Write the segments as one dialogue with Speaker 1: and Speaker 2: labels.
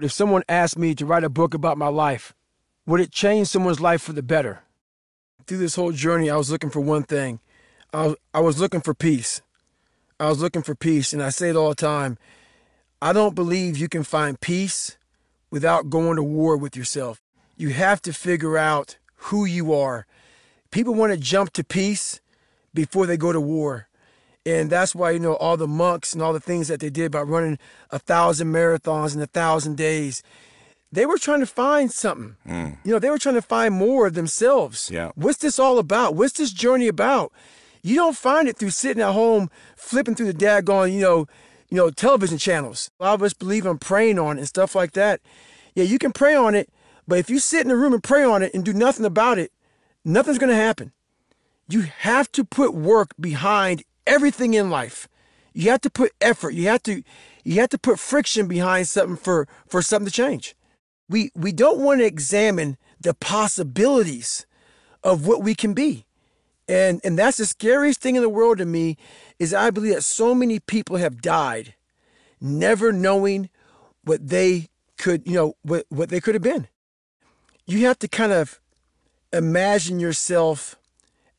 Speaker 1: If someone asked me to write a book about my life, would it change someone's life for the better? Through this whole journey, I was looking for one thing. I was, I was looking for peace. I was looking for peace, and I say it all the time. I don't believe you can find peace without going to war with yourself. You have to figure out who you are. People want to jump to peace before they go to war. And that's why, you know, all the monks and all the things that they did by running a thousand marathons in a thousand days, they were trying to find something.
Speaker 2: Mm.
Speaker 1: You know, they were trying to find more of themselves.
Speaker 2: Yeah.
Speaker 1: What's this all about? What's this journey about? You don't find it through sitting at home, flipping through the daggone, you know, you know, television channels. A lot of us believe in praying on it and stuff like that. Yeah, you can pray on it, but if you sit in a room and pray on it and do nothing about it, nothing's going to happen. You have to put work behind everything in life. You have to put effort. You have to you have to put friction behind something for for something to change. We we don't want to examine the possibilities of what we can be. And and that's the scariest thing in the world to me is I believe that so many people have died never knowing what they could, you know, what, what they could have been. You have to kind of imagine yourself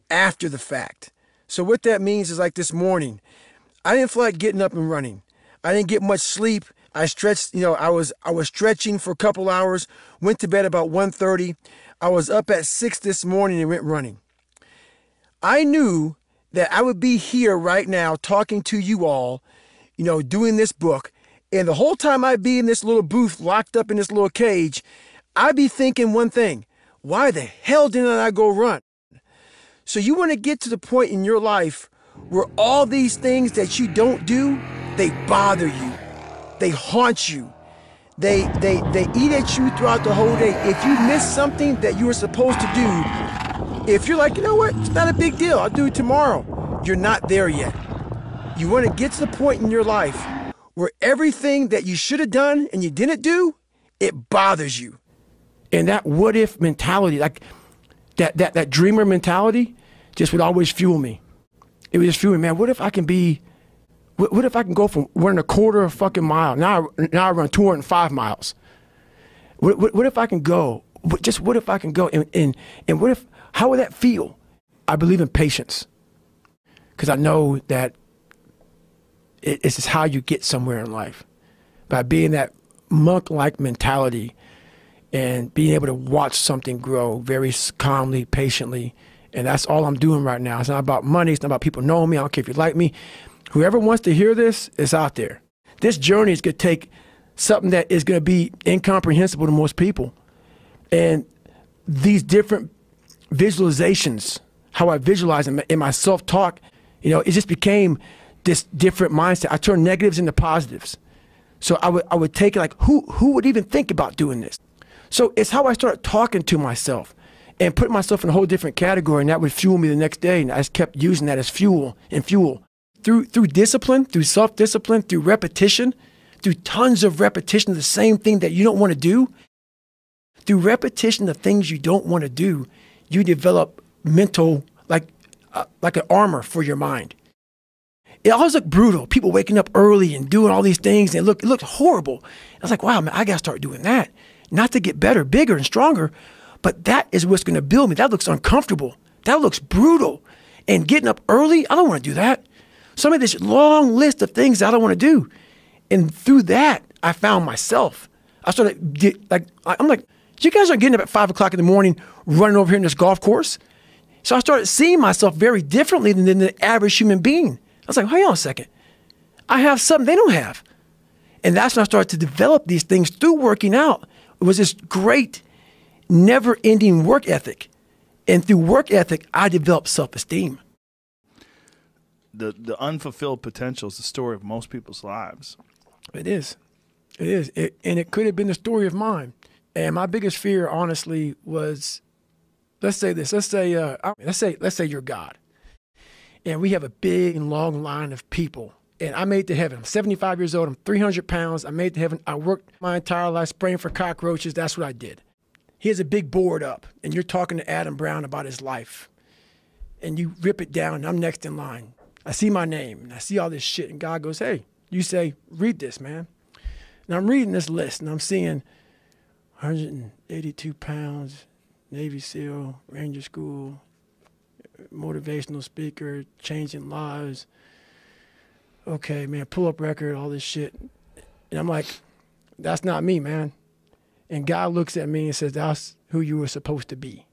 Speaker 1: after the fact. So what that means is like this morning, I didn't feel like getting up and running. I didn't get much sleep. I stretched, you know, I was I was stretching for a couple hours, went to bed about 1:30. I was up at 6 this morning and went running. I knew that I would be here right now talking to you all, you know, doing this book, and the whole time I'd be in this little booth locked up in this little cage, I'd be thinking one thing, why the hell didn't I go run? So you want to get to the point in your life where all these things that you don't do, they bother you. They haunt you. They they they eat at you throughout the whole day. If you miss something that you were supposed to do, if you're like, you know what, it's not a big deal, I'll do it tomorrow. You're not there yet. You want to get to the point in your life where everything that you should have done and you didn't do, it bothers you. And that what if mentality, like that that that dreamer mentality, just would always fuel me. It would just fuel me, man. What if I can be what, what if I can go from running a quarter of a fucking mile now? I, now I run 205 miles. What, what, what if I can go? What, just what if I can go? And, and and what if? How would that feel? I believe in patience because I know that it, it's how you get somewhere in life by being that monk-like mentality and being able to watch something grow very calmly, patiently. And that's all I'm doing right now. It's not about money. It's not about people knowing me. I don't care if you like me. Whoever wants to hear this is out there. This journey is going to take something that is going to be incomprehensible to most people. And these different visualizations, how I visualize in in my self talk, you know, it just became this different mindset. I turned negatives into positives. So I would, I would take it like, who, who would even think about doing this? So it's how I started talking to myself and put myself in a whole different category, and that would fuel me the next day. And I just kept using that as fuel and fuel through through discipline, through self discipline, through repetition, through tons of repetition of the same thing that you don't want to do. Through repetition of things you don't want to do, you develop mental like uh, like an armor for your mind. It always looked brutal. People waking up early and doing all these things, and it looked it looked horrible. I was like, wow, man, I gotta start doing that not to get better, bigger, and stronger, but that is what's going to build me. That looks uncomfortable. That looks brutal. And getting up early, I don't want to do that. So I made this long list of things I don't want to do. And through that, I found myself. I started get, like I'm like, you guys are getting up at five o'clock in the morning, running over here in this golf course. So I started seeing myself very differently than, than the average human being. I was like, hold on a second. I have something they don't have. And that's when I started to develop these things through working out. It was this great, never ending work ethic. And through work ethic, I developed self esteem.
Speaker 3: The, the unfulfilled potential is the story of most people's lives.
Speaker 1: It is. It is. It, and it could have been the story of mine. And my biggest fear, honestly, was let's say this. Let's say, uh, let's say, let's say you're God. And we have a big and long line of people and I made to heaven. I'm 75 years old. I'm 300 pounds. I made to heaven. I worked my entire life spraying for cockroaches. That's what I did. He has a big board up, and you're talking to Adam Brown about his life. And you rip it down, and I'm next in line. I see my name, and I see all this shit, and God goes, Hey, you say, read this, man. And I'm reading this list and I'm seeing 182 pounds, Navy SEAL, Ranger School, motivational speaker, changing lives. Okay, man, pull up record, all this shit. And I'm like, that's not me, man. And God looks at me and says, that's who you were supposed to be.